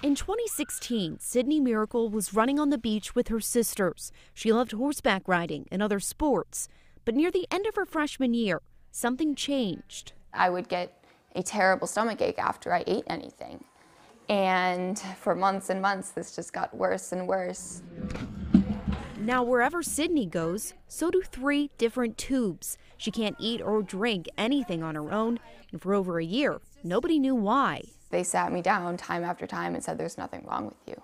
In 2016, Sydney Miracle was running on the beach with her sisters. She loved horseback riding and other sports. But near the end of her freshman year, something changed. I would get a terrible stomach ache after I ate anything. And for months and months, this just got worse and worse. Now, wherever Sydney goes, so do three different tubes. She can't eat or drink anything on her own, and for over a year, nobody knew why. They sat me down time after time and said, There's nothing wrong with you.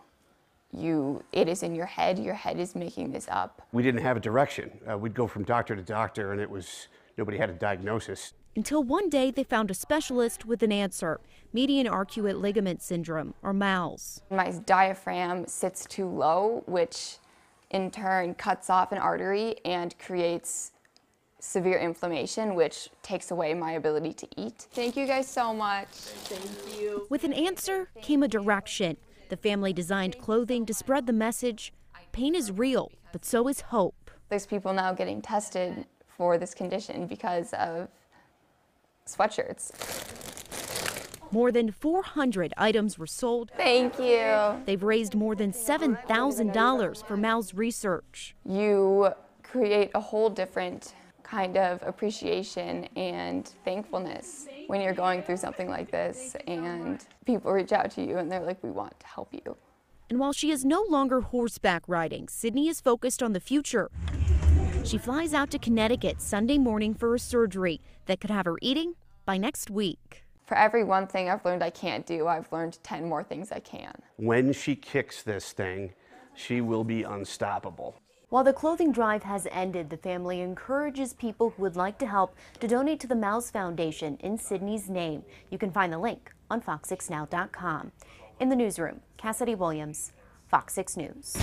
You, it is in your head. Your head is making this up. We didn't have a direction. Uh, we'd go from doctor to doctor, and it was nobody had a diagnosis. Until one day they found a specialist with an answer median arcuate ligament syndrome, or MALS. My diaphragm sits too low, which in turn cuts off an artery and creates severe inflammation, which takes away my ability to eat. Thank you guys so much. Thank you. With an answer came a direction. The family designed clothing to spread the message pain is real, but so is hope. There's people now getting tested for this condition because of sweatshirts. More than 400 items were sold. Thank you. They've raised more than $7,000 for MALS research. You create a whole different kind of appreciation and thankfulness when you're going through something like this and people reach out to you and they're like, we want to help you. And while she is no longer horseback riding, Sydney is focused on the future. She flies out to Connecticut Sunday morning for a surgery that could have her eating by next week. For every one thing I've learned I can't do, I've learned 10 more things I can. When she kicks this thing, she will be unstoppable. While the clothing drive has ended, the family encourages people who would like to help to donate to the MALS Foundation in Sydney's name. You can find the link on fox6now.com. In the newsroom, Cassidy Williams, Fox 6 News.